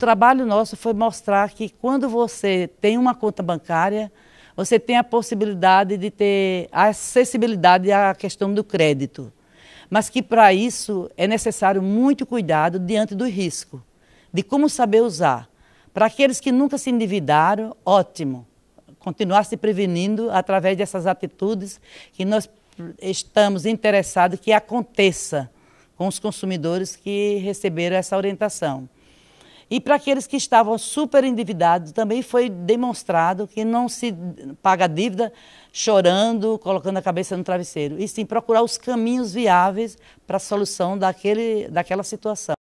trabalho nosso foi mostrar que quando você tem uma conta bancária, você tem a possibilidade de ter acessibilidade à questão do crédito. Mas que para isso é necessário muito cuidado diante do risco, de como saber usar. Para aqueles que nunca se endividaram, ótimo. Continuar se prevenindo através dessas atitudes que nós estamos interessados que aconteça com os consumidores que receberam essa orientação. E para aqueles que estavam super endividados, também foi demonstrado que não se paga dívida chorando, colocando a cabeça no travesseiro, e sim procurar os caminhos viáveis para a solução daquele, daquela situação.